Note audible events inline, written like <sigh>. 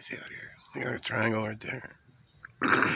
crazy out here. We got a triangle right there. <clears throat>